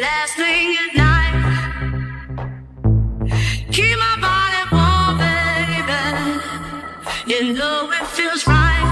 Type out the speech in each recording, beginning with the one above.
last thing at night. Keep my body warm, baby. You know it feels right.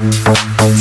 Bum, bum, bum.